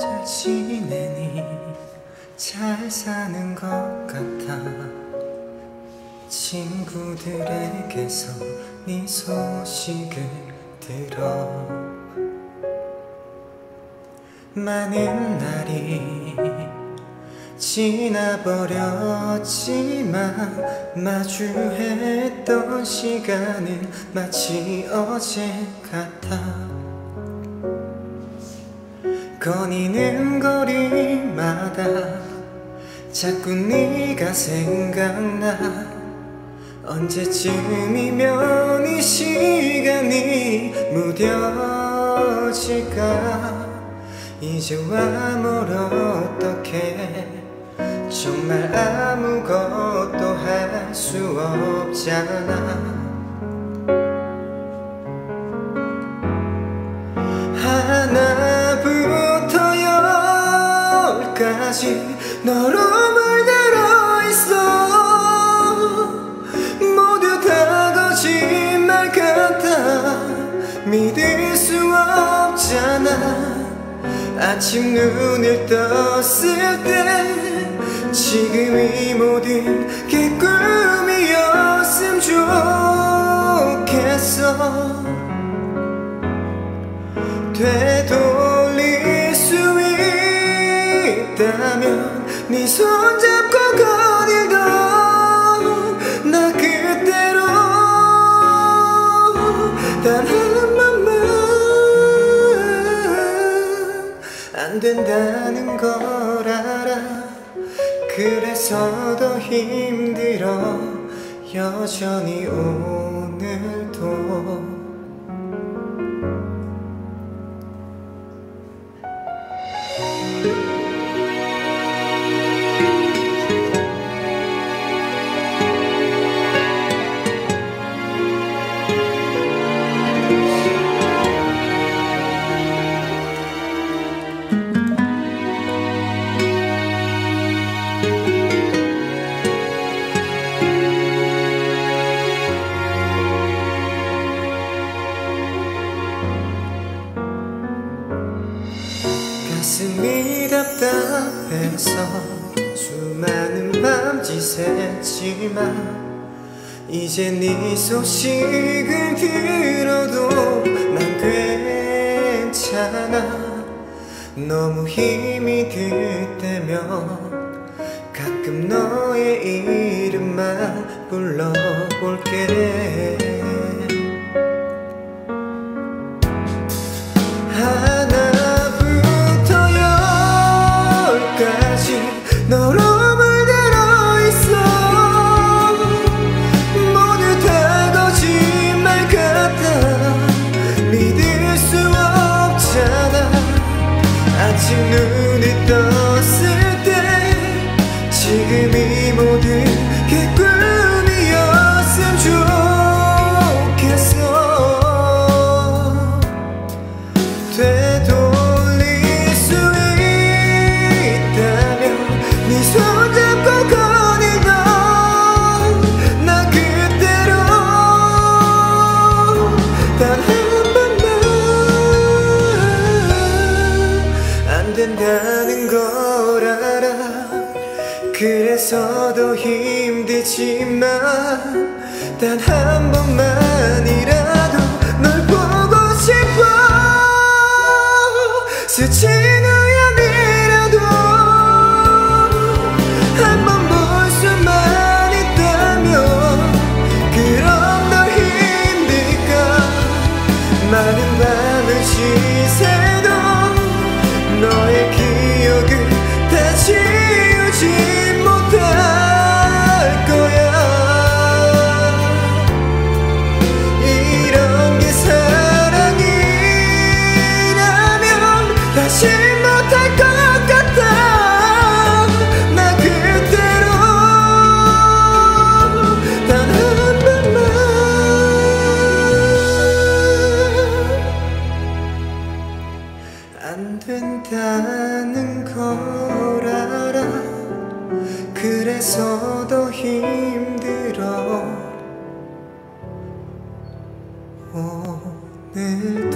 잘 지내니? 잘 사는 것 같아. 친구들에게서 네 소식을 들어. 많은 날이 지나버렸지만 마주했던 시간은 마치 어제 같아 거니는 거리마다 자꾸 네가 생각나. 언제쯤이면 이 시간이 무뎌질까? 이제와 뭘 어떻게? 정말 아무것도 할 수 없잖아 열까지 너로 물들어 있어. 모두 다 거짓말 같아. 믿을 수 없잖아. 아침 눈을 떴을 때 지금 이 모든 게 꿈이었음 좋겠어. 되돌 네 손잡고 거닐던 나 그대로. 단 한 번만 안 된다는 걸 알아. 그래서 더 힘들어. 여전히 오늘 답답해서 수많은 밤짓했지만 이제 네 소식을 들어도 난 괜찮아. 너무 힘이 들 때면 가끔 너의 이름만 불러볼게 너로 물들어 있어. 모두 다 거짓말 같아. 믿을 수 없잖아. 아직 눈 그래서 더 힘들지만 단 한 번만이라도 널 보고 싶어. 스친 우연이라도 한 번 볼 수만 있다면 그럼 더 힘들까? 많은 밤을 지새 더 힘들어. 오늘